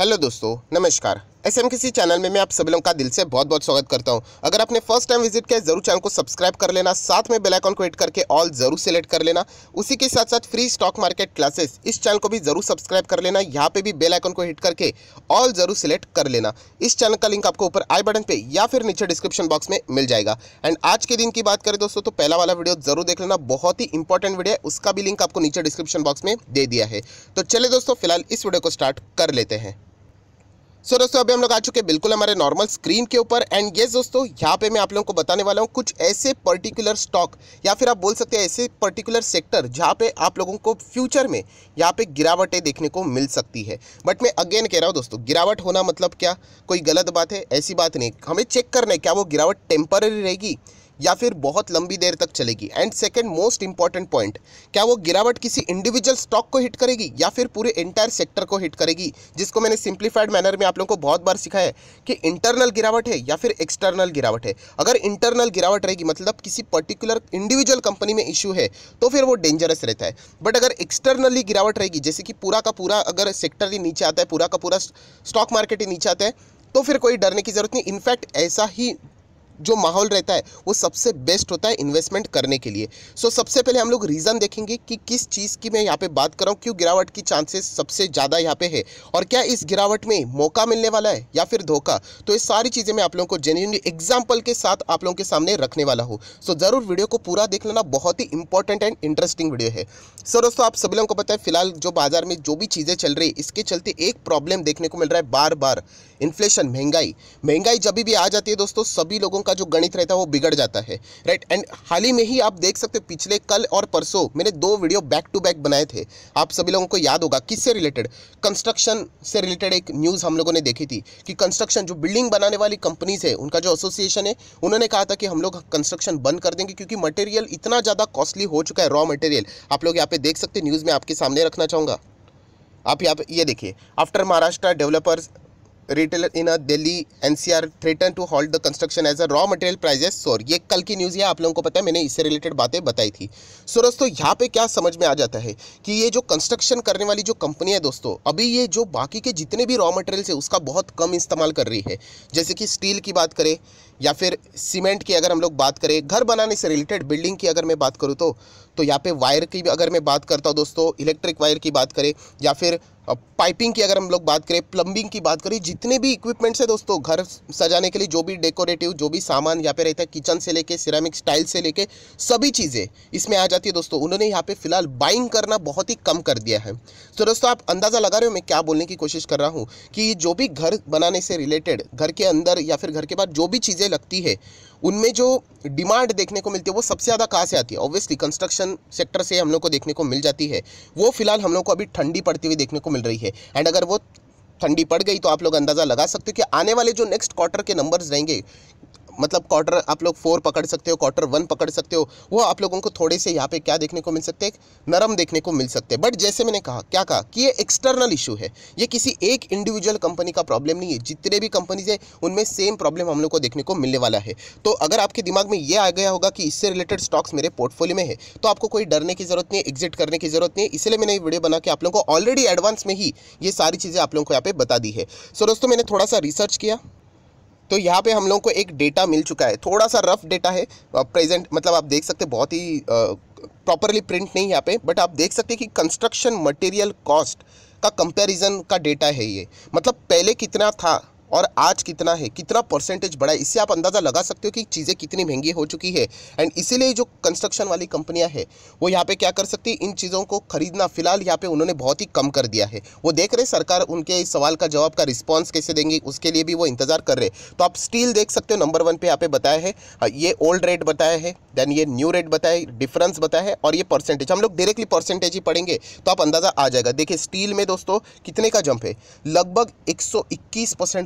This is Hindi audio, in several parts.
हेलो दोस्तों, नमस्कार। एस एम किसी चैनल में मैं आप सभी लोगों का दिल से बहुत बहुत स्वागत करता हूँ। अगर आपने फ़र्स्ट टाइम विज़िट किया ज़रूर चैनल को सब्सक्राइब कर लेना, साथ में बेल आइकन को हिट करके ऑल ज़रूर सेलेक्ट कर लेना। उसी के साथ साथ फ्री स्टॉक मार्केट क्लासेस इस चैनल को भी ज़रूर सब्सक्राइब कर लेना, यहाँ पे भी बेल आइकन को हिट करके ऑल ज़रूर सेलेक्ट कर लेना। इस चैनल का लिंक आपको ऊपर आई बटन पर या फिर नीचे डिस्क्रिप्शन बॉक्स में मिल जाएगा। एंड आज के दिन की बात करें दोस्तों तो पहला वाला वीडियो ज़रूर देख लेना, बहुत ही इंपॉर्टेंट वीडियो है, उसका भी लिंक आपको नीचे डिस्क्रिप्शन बॉक्स में दे दिया है। तो चले दोस्तों, फ़िलहाल इस वीडियो को स्टार्ट कर लेते हैं। सो so, दोस्तों अभी हम लोग आ चुके हैं बिल्कुल हमारे नॉर्मल स्क्रीन के ऊपर। एंड ये दोस्तों यहाँ पे मैं आप लोगों को बताने वाला हूँ कुछ ऐसे पर्टिकुलर स्टॉक या फिर आप बोल सकते हैं ऐसे पर्टिकुलर सेक्टर जहाँ पे आप लोगों को फ्यूचर में यहाँ पे गिरावटें देखने को मिल सकती है। बट मैं अगेन कह रहा हूँ दोस्तों गिरावट होना मतलब क्या? कोई गलत बात है? ऐसी बात नहीं। हमें चेक करना है क्या वो गिरावट टेम्पररी रहेगी? या फिर बहुत लंबी देर तक चलेगी। And second most important point क्या वो गिरावट किसी इंडिविजुअल स्टॉक को हिट करेगी या फिर पूरे इंटायर सेक्टर को हिट करेगी? जिसको मैंने सिंप्लीफाइड मैनर में आप लोगों को बहुत बार सिखाया है कि इंटरनल गिरावट है या फिर एक्सटर्नल गिरावट है। अगर इंटरनल गिरावट रहेगी मतलब किसी पर्टिकुलर इंडिविजुअल कंपनी में इशू है तो फिर वो डेंजरस रहता है। बट अगर एक्सटर्नली गिरावट रहेगी, जैसे कि पूरा का पूरा अगर सेक्टर ही नीचे आता है, पूरा का पूरा स्टॉक मार्केट ही नीचे आता है तो फिर कोई डरने की ज़रूरत नहीं। इनफैक्ट ऐसा ही जो माहौल रहता है वो सबसे बेस्ट होता है इन्वेस्टमेंट करने के लिए। सो so, सबसे पहले हम लोग रीज़न देखेंगे कि किस चीज़ की मैं यहाँ पे बात कर रहा हूँ क्यों गिरावट की चांसेस सबसे ज़्यादा यहाँ पे है और क्या इस गिरावट में मौका मिलने वाला है या फिर धोखा? तो ये सारी चीज़ें मैं आप लोगों को जेन्यूनली एग्ज़ाम्पल के साथ आप लोगों के सामने रखने वाला हूँ। सो so, ज़रूर वीडियो को पूरा देख लेना बहुत ही इंपॉर्टेंट एंड इंटरेस्टिंग वीडियो है। सर दोस्तों आप सभी लोगों को पता है फ़िलहाल जो बाज़ार में जो भी चीज़ें चल रही है इसके चलते एक प्रॉब्लम देखने को मिल रहा है बार बार इन्फ्लेशन महँगाई। महँगाई जब भी आ जाती है दोस्तों सभी लोगों का जो गणित रहता है वो बिगड़ जाता है राइट एंड हाल ही में ही आप देख सकते हो, पिछले कल और परसों मैंने दो वीडियो बैक टू बैक बनाए थे। आप सभी लोगों को याद होगा, किससे रिलेटेड कंस्ट्रक्शन से रिलेटेड एक न्यूज़ हम लोगों ने देखी थी कि कंस्ट्रक्शन जो बिल्डिंग बनाने वाली कंपनीज़ है, उनका जो एसोसिएशन है, उन्होंने कहा था कि हम लोग कंस्ट्रक्शन बंद कर देंगे क्योंकि मटेरियल इतना ज़्यादा कॉस्टली हो चुका है रॉ मटेरियल आप लोग यहाँ पे देख सकते न्यूज़ में आपके सामने रखना चाहूँगा। आप यहाँ पे, ये देखिए after Maharashtra developers in a Delhi NCR threatened to halt the construction as a raw material prices soar. ये कल की न्यूज़ है, आप लोगों को पता है, मैंने इससे रिलेटेड बातें बताई थी। सो दोस्तों, यहाँ पे क्या समझ में आ जाता है कि ये जो कंस्ट्रक्शन करने वाली जो कंपनी है दोस्तों, अभी ये जो बाकी के जितने भी रॉ मटेरियल्स है, उसका बहुत कम इस्तेमाल कर रही है। जैसे कि स्टील की बात करें, या फिर सीमेंट की अगर हम लोग बात करें, घर बनाने से रिलेटेड बिल्डिंग की अगर मैं बात करूँ तो तो यहाँ पे वायर की भी अगर मैं बात करता हूँ दोस्तों इलेक्ट्रिक वायर की बात करें, या फिर पाइपिंग की अगर हम लोग बात करें प्लम्बिंग की बात करें, जितने भी इक्विपमेंट्स है दोस्तों, घर सजाने के लिए जो भी डेकोरेटिव जो भी सामान यहाँ पे रहता है किचन से लेके सिरामिक स्टाइल से लेके, सभी चीज़ें इसमें आ जाती है दोस्तों। उन्होंने यहाँ पे फ़िलहाल बाइंग करना बहुत ही कम कर दिया है। तो दोस्तों, आप अंदाज़ा लगा रहे हो मैं क्या बोलने की कोशिश कर रहा हूँ कि जो भी घर बनाने से रिलेटेड घर के अंदर या फिर घर के बाद जो भी चीज़ें लगती है उनमें जो डिमांड देखने को मिलती है, वो सबसे ज़्यादा कहाँ से आती है? ऑब्वियसली कंस्ट्रक्शन सेक्टर से हम लोग को देखने को मिल जाती है। वो फ़िलहाल हम लोग को अभी ठंडी पड़ती हुई देखने को मिल रही है। एंड अगर वो ठंडी पड़ गई तो आप लोग अंदाज़ा लगा सकते हो कि आने वाले जो नेक्स्ट क्वार्टर के नंबर्स रहेंगे मतलब क्वार्टर आप लोग फोर पकड़ सकते हो क्वार्टर वन पकड़ सकते हो, वो आप लोगों को थोड़े से यहाँ पे क्या देखने को मिल सकते हैं? नरम देखने को मिल सकते हैं। बट जैसे मैंने कहा, क्या कहा कि ये एक्सटर्नल इशू है। ये किसी एक इंडिविजुअल कंपनी का प्रॉब्लम नहीं है। जितने भी कंपनीज़ है, उनमें सेम प्रॉब्लम हम लोग को देखने को मिलने वाला है। तो अगर आपके दिमाग में ये आ गया होगा कि इससे रिलेटेड स्टॉक्स मेरे पोर्टफोलियो में है तो आपको कोई डरने की ज़रूरत नहीं एग्जिट करने की ज़रूरत नहीं। इसलिए मैंने वीडियो बना के आप लोगों को ऑलरेडी एडवांस में ही ये सारी चीज़ें आप लोगों को यहाँ पे बता दी है। सो दोस्तों, मैंने थोड़ा सा रिसर्च किया। तो यहाँ पे हम लोगों को एक डेटा मिल चुका है। थोड़ा सा रफ डेटा है। प्रेजेंट मतलब आप देख सकते बहुत ही प्रॉपरली प्रिंट नहीं यहाँ पे बट आप देख सकते हैं कि कंस्ट्रक्शन मटेरियल कॉस्ट का कंपैरिजन का डेटा है ये। मतलब पहले कितना था और आज कितना है कितना परसेंटेज बढ़ा है इससे आप अंदाज़ा लगा सकते हो कि चीज़ें कितनी महँगी हो चुकी है। एंड इसीलिए जो कंस्ट्रक्शन वाली कंपनियाँ हैं वो यहाँ पे क्या कर सकती है इन चीज़ों को खरीदना फ़िलहाल यहाँ पे उन्होंने बहुत ही कम कर दिया है। वो देख रहे सरकार उनके इस सवाल का जवाब का रिस्पॉन्स कैसे देंगे उसके लिए भी वो इंतज़ार कर रहे तो आप स्टील देख सकते हो नंबर वन पे यहाँ पे बताया है हाँ, ये ओल्ड रेट बताया है देन ये न्यू रेट बताया डिफरेंस बताया है और ये परसेंटेज हम लोग डायरेक्टली परसेंटेज ही पढ़ेंगे तो आप अंदाज़ा आ जाएगा। देखिए स्टील में दोस्तों कितने का जंप है? लगभग एक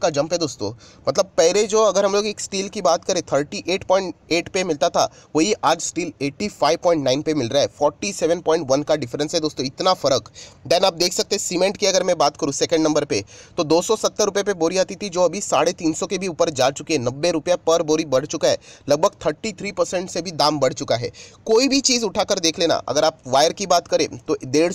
का का जंप है दोस्तों। मतलब पहले जो अगर हम लोग एक स्टील की बात करें 38.8 पे मिलता था, वही आज स्टील 85.9 पे मिल रहा है। 47.1 का डिफरेंस है दोस्तों, इतना फ़र्क। देन आप देख सकते हैं सीमेंट की अगर मैं बात करूँ सेकंड नंबर पे तो दो रुपए पे बोरी आती थी, जो अभी साढ़े के भी ऊपर जा चुकी है। नब्बे पर बोरी बढ़ चुका है। लगभग थर्टी से भी दाम बढ़ चुका है। कोई भी चीज़ उठाकर देख लेना, अगर आप वायर की बात करें तो डेढ़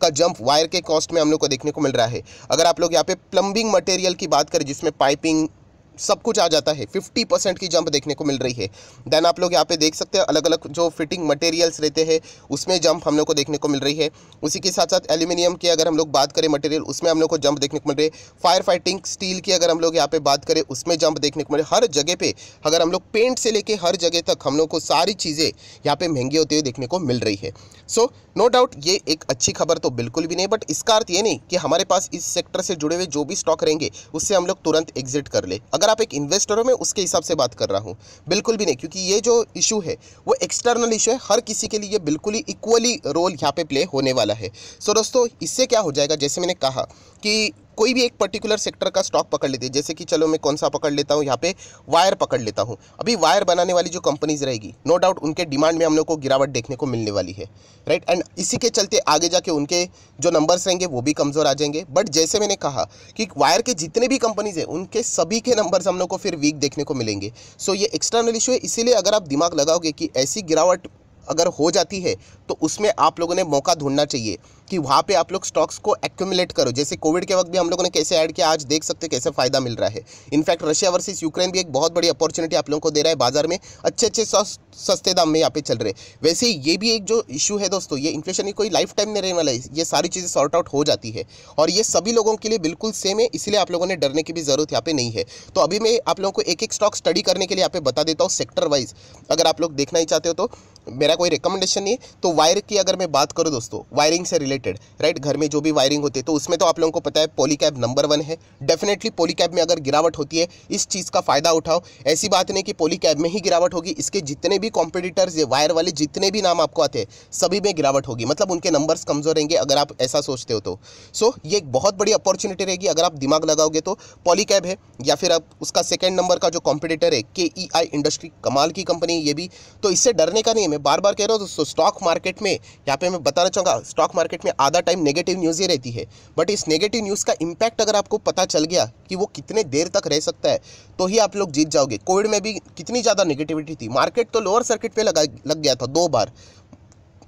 का जंप वायर के कॉस्ट में हम लोग को देखने को मिल रहा है। अगर आप लोग यहाँ पे प्लम्बिंग मटेरियल की बात करें जिसमें पाइपिंग सब कुछ आ जाता है 50 परसेंट की जंप देखने को मिल रही है। देन आप लोग यहाँ पे देख सकते हैं अलग अलग जो फिटिंग मटेरियल्स रहते हैं, उसमें जंप हम लोग को देखने को मिल रही है। उसी के साथ साथ एल्यूमिनियम की अगर हम लोग बात करें मटेरियल उसमें हम लोग को जंप देखने को मिल रही है। फायर फाइटिंग स्टील की अगर हम लोग यहाँ पे बात करें, उसमें जंप देखने को मिल रही है। हर जगह पर अगर हम लोग पेंट से लेके हर जगह तक हम लोग को सारी चीज़ें यहाँ पर महँगी होती हुई देखने को मिल रही है। सो नो डाउट ये एक अच्छी खबर तो बिल्कुल भी नहीं बट इसका अर्थ ये नहीं कि हमारे पास इस सेक्टर से जुड़े हुए जो भी स्टॉक रहेंगे उससे हम लोग तुरंत एग्जिट कर ले। अगर आप एक इन्वेस्टर हो मैं उसके हिसाब से बात कर रहा हूँ। बिल्कुल भी नहीं क्योंकि ये जो इशू है वो एक्सटर्नल इशू है। हर किसी के लिए बिल्कुल ही इक्वली रोल यहाँ पे प्ले होने वाला है। सो so, दोस्तों इससे क्या हो जाएगा? जैसे मैंने कहा कि कोई भी एक पर्टिकुलर सेक्टर का स्टॉक पकड़ लेते हैं। जैसे कि चलो मैं कौन सा पकड़ लेता हूँ यहाँ पे वायर पकड़ लेता हूँ। अभी वायर बनाने वाली जो कंपनीज़ रहेगी नो डाउट उनके डिमांड में हम लोग को गिरावट देखने को मिलने वाली है राइट एंड इसी के चलते आगे जाके उनके जो नंबर्स रहेंगे वो भी कमज़ोर आ जाएँगे। बट जैसे मैंने कहा कि वायर के जितने भी कंपनीज़ हैं उनके सभी के नंबर्स हम लोग को फिर वीक देखने को मिलेंगे। सो so, ये एक्सटर्नल इशू है इसीलिए अगर आप दिमाग लगाओगे कि ऐसी गिरावट अगर हो जाती है तो उसमें आप लोगों ने मौका ढूंढना चाहिए कि वहाँ पे आप लोग स्टॉक्स को एक्यूमुलेट करो। जैसे कोविड के वक्त भी हम लोगों ने कैसे ऐड किया, आज देख सकते कैसे फ़ायदा मिल रहा है। इनफैक्ट रशिया वर्सेस यूक्रेन भी एक बहुत बड़ी अपॉर्चुनिटी आप लोगों को दे रहा है बाज़ार में। अच्छे अच्छे सस्ते दाम में यहाँ पे चल रहे वैसे ये भी एक जो इशू है दोस्तों, ये इन्फ्लेशन की कोई लाइफ टाइम नहीं रहने वाला है। ये सारी चीज़ें सॉर्ट आउट हो जाती है। और ये सभी लोगों के लिए बिल्कुल सेम है, इसलिए आप लोगों ने डरने की भी ज़रूरत यहाँ पे नहीं है। तो अभी मैं आप लोगों को एक एक स्टॉक स्टडी करने के लिए यहाँ पे बता देता हूँ सेक्टर वाइज अगर आप लोग देखना ही चाहते हो तो मेरा कोई रिकमेंडेशन नहीं है तो वायर की अगर मैं बात करूँ दोस्तों वायरिंग से रिलेटेड राइट घर में जो भी वायरिंग होती है तो उसमें तो आप लोगों को पता है पोलीकैब नंबर वन है। डेफिनेटली पोलीकैब में अगर गिरावट होती है, इस चीज़ का फ़ायदा उठाओ। ऐसी बात नहीं कि पोलीकैब में ही गिरावट होगी, इसके जितने भी कॉम्पिटिटर्स है वायर वाले जितने भी नाम आपको आते हैं, सभी में गिरावट होगी। मतलब उनके नंबर्स कमज़ोर रहेंगे, अगर आप ऐसा सोचते हो तो। सो ये एक बहुत बड़ी अपॉर्चुनिटी रहेगी, अगर आप दिमाग लगाओगे तो। पॉलीकैब है, या फिर आप उसका सेकेंड नंबर का जो कॉम्पिटिटर है के ई आई इंडस्ट्री कमाल की कंपनी ये भी। तो इससे डरने का नहीं है, मैं बार बार कह रहा हूँ दोस्तों स्टॉक मार्केट में, यहाँ पे मैं बताना चाहूँगा स्टॉक मार्केट में आधा टाइम नेगेटिव न्यूज़ ही रहती है। बट इस नेगेटिव न्यूज़ का इम्पैक्ट अगर आपको पता चल गया कि वो कितने देर तक रह सकता है तो ही आप लोग जीत जाओगे। कोविड में भी कितनी ज़्यादा नेगेटिविटी थी। मार्केट तो लोअर सर्किट पर लगा, लग गया था दो बार।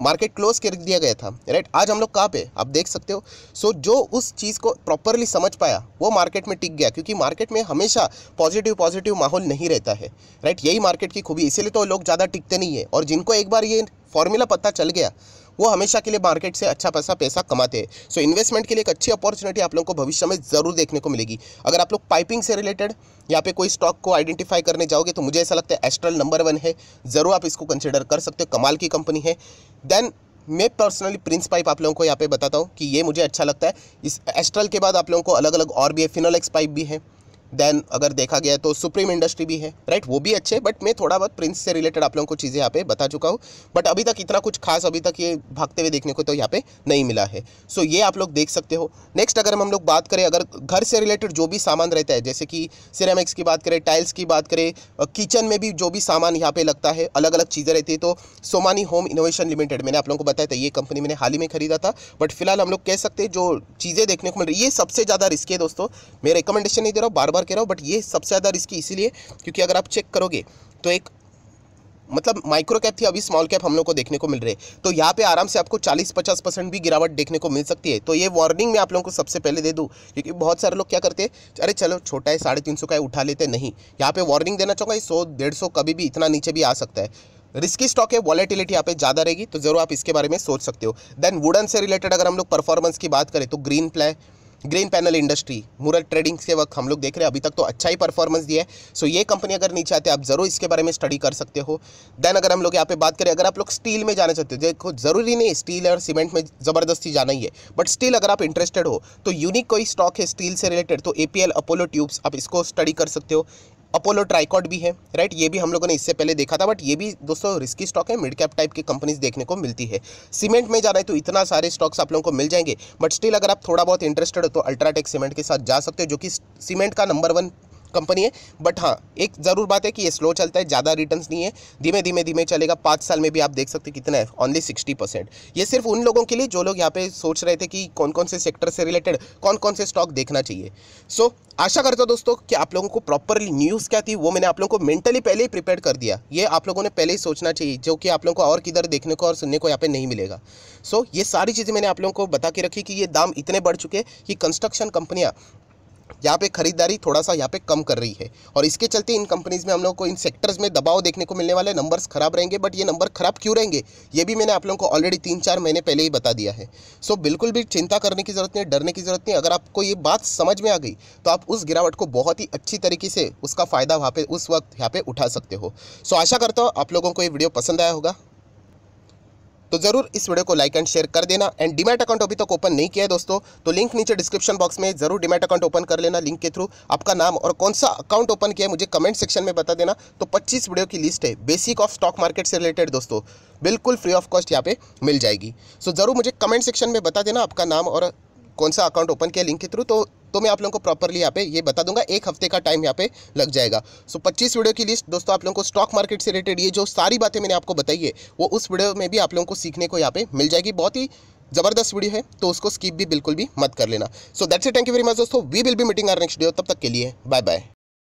मार्केट क्लोज कर दिया गया था राइट आज हम लोग कहाँ पे आप देख सकते हो। सो जो उस चीज़ को प्रॉपरली समझ पाया, वो मार्केट में टिक गया, क्योंकि मार्केट में हमेशा पॉजिटिव पॉजिटिव माहौल नहीं रहता है राइट यही मार्केट की खूबी, इसीलिए तो लोग ज़्यादा टिकते नहीं है। और जिनको एक बार ये फॉर्मूला पता चल गया वो हमेशा के लिए मार्केट से अच्छा पैसा पैसा कमाते हैं। सो इन्वेस्टमेंट के लिए एक अच्छी अपॉर्चुनिटी आप लोगों को भविष्य में ज़रूर देखने को मिलेगी। अगर आप लोग पाइपिंग से रिलेटेड यहाँ पे कोई स्टॉक को आइडेंटिफाई करने जाओगे तो मुझे ऐसा लगता है एस्ट्रल नंबर वन है। ज़रूर आप इसको कंसिडर कर सकते हो। कमाल की कंपनी है। देन मैं पर्सनली प्रिंस पाइप आप लोगों को यहाँ पे बताता हूँ कि ये मुझे अच्छा लगता है। इस एस्ट्रल के बाद आप लोगों को अलग अलग और भी है। फिनोलेक्स पाइप भी है। देन अगर देखा गया तो सुप्रीम इंडस्ट्री भी है राइट वो भी अच्छे बट मैं थोड़ा बहुत प्रिंस से रिलेटेड आप लोगों को चीज़ें यहाँ पे बता चुका हूँ। बट अभी तक इतना कुछ खास अभी तक ये भागते हुए देखने को तो यहाँ पे नहीं मिला है। सो so, ये आप लोग देख सकते हो। नेक्स्ट अगर हम लोग बात करें अगर घर से रिलेटेड जो भी सामान रहता है जैसे कि सिरेमिक्स की बात करें टाइल्स की बात करें किचन में भी जो भी सामान यहाँ पे लगता है अलग अलग चीज़ें रहती है तो सोमानी होम इनोवेशन लिमिटेड मैंने आप लोगों को बताया था ये कंपनी मैंने हाल ही में खरीदा था। बट फ़िलहाल हम लोग कह सकते हैं जो चीज़ें देखने को मिल रही है ये सबसे ज़्यादा रिस्क है दोस्तों। मैं रिकमेंडेशन नहीं दे रहा हूँ बार बार कह रहा हूँ बट ये सबसे ज़्यादा रिस्की इसीलिए क्योंकि अगर आप चेक करोगे तो एक मतलब माइक्रो कैप थी, अभी स्मॉल कैप हम लोग को देखने को मिल रहे हैं। तो यहाँ पे आराम से आपको 40-50 परसेंट भी गिरावट देखने को मिल सकती है। तो ये वार्निंग मैं आप लोगों को सबसे पहले दे दूँ, क्योंकि बहुत सारे लोग क्या करते हैं, अरे चलो, छोटा है, साढ़े तीन सौ का है, उठा लेते नहीं, यहाँ पे वार्निंग देना चाहूँगा सौ, डेढ़ सौ कभी भी इतना नीचे भी आ सकता है। रिस्की स्टॉक है वॉलेटिलिटी यहाँ पे ज़्यादा रहेगी तो ज़रूर आप इसके बारे में सोच सकते हो। देन वुडन से रिलेटेड अगर हम लोग परफॉर्मेंस की बात करें तो green play green panel industry, मुरल ट्रेडिंग के वक्त हम लोग देख रहे हैं, अभी तक तो अच्छा ही परफॉर्मेंस दिया है। सो ये कंपनी अगर नीचे आते आप ज़रूर इसके बारे में स्टडी कर सकते हो। देन अगर हम लोग यहाँ पे बात करें, अगर आप लोग स्टील में जाना चाहते हो, देखो, ज़रूरी नहीं स्टील और सीमेंट में ज़बरदस्ती जाना ही है। बट स्टील अगर आप इंटरेस्टेड हो तो यूनिक कोई स्टॉक है स्टील से रिलेटेड तो एपीएल अपोलो ट्यूब्स आप इसको स्टडी कर सकते हो। अपोलो ट्राइकॉड भी है राइट ये भी हम लोगों ने इससे पहले देखा था बट ये भी दोस्तों रिस्की स्टॉक है मिड कैप टाइप की कंपनीज़ देखने को मिलती है। सीमेंट में जाना है तो इतना सारे स्टॉक्स आप लोगों को मिल जाएँगे बट स्टिल अगर आप थोड़ा बहुत इंटरेस्टेड हो तो अल्ट्राटेक सीमेंट के साथ जा सकते हो, जो कि सीमेंट का नंबर वन कंपनी है। बट हाँ एक ज़रूर बात है कि ये स्लो चलता है ज़्यादा रिटर्न्स नहीं है। धीमे धीमे धीमे चलेगा। पाँच साल में भी आप देख सकते कितना है ऑनली सिक्सटी परसेंट ये सिर्फ़ उन लोगों के लिए जो लोग यहाँ पे सोच रहे थे कि कौन कौन से सेक्टर से रिलेटेड कौन कौन से स्टॉक देखना चाहिए। सो so, आशा करता हूँ दोस्तों कि आप लोगों को प्रॉपरली न्यूज़ क्या थी वो मैंने आप लोगों को मेंटली पहले ही प्रिपेयर कर दिया। ये आप लोगों ने पहले ही सोचना चाहिए जो कि आप लोगों को और किधर देखने को और सुनने को यहाँ पे नहीं मिलेगा। सो so, ये सारी चीज़ें मैंने आप लोगों को बता के रखी कि ये दाम इतने बढ़ चुके कि कंस्ट्रक्शन कंपनियाँ यहाँ पे खरीदारी थोड़ा सा यहाँ पे कम कर रही है। और इसके चलते इन कंपनीज़ में हम लोग को, इन सेक्टर्स में दबाव देखने को मिलने वाले नंबर्स खराब रहेंगे बट ये नंबर खराब क्यों रहेंगे? ये भी मैंने आप लोगों को ऑलरेडी तीन चार महीने पहले ही बता दिया है। सो बिल्कुल भी चिंता करने की ज़रूरत नहीं, डरने की ज़रूरत नहीं। अगर आपको ये बात समझ में आ गई तो आप उस गिरावट को बहुत ही अच्छी तरीके से उसका फ़ायदा वहाँ पर उस वक्त यहाँ पर उठा सकते हो। सो आशा करता हूँ आप लोगों को ये वीडियो पसंद आया होगा। तो ज़रूर इस वीडियो को लाइक एंड शेयर कर देना। एंड डीमैट अकाउंट अभी तक ओपन नहीं किया है दोस्तों तो लिंक नीचे डिस्क्रिप्शन बॉक्स में ज़रूर डीमैट अकाउंट ओपन कर लेना लिंक के थ्रू आपका नाम और कौन सा अकाउंट ओपन किया है मुझे कमेंट सेक्शन में बता देना। तो 25 वीडियो की लिस्ट है बेसिक ऑफ़ स्टॉक मार्केट से रिलेटेड दोस्तों। बिल्कुल फ्री ऑफ़ कॉस्ट यहाँ पे मिल जाएगी। सो ज़रूर मुझे कमेंट सेक्शन में बता देना आपका नाम और कौन सा अकाउंट ओपन किया लिंक के थ्रू तो तो मैं आप लोगों को प्रॉपरली यहाँ पे ये बता दूँगा एक हफ़्ते का टाइम यहाँ पे लग जाएगा। सो so, 25 वीडियो की लिस्ट दोस्तों आप लोगों को स्टॉक मार्केट से रिलेटेड ये जो सारी बातें मैंने आपको बताई है वो उस वीडियो में भी आप लोगों को सीखने को यहाँ पे मिल जाएगी। बहुत ही ज़बरदस्त वीडियो है तो उसको स्किप भी बिल्कुल भी मत कर लेना। So that's a thank you very much दोस्तों. We will be meeting our next video तब तक के लिए बाय बाय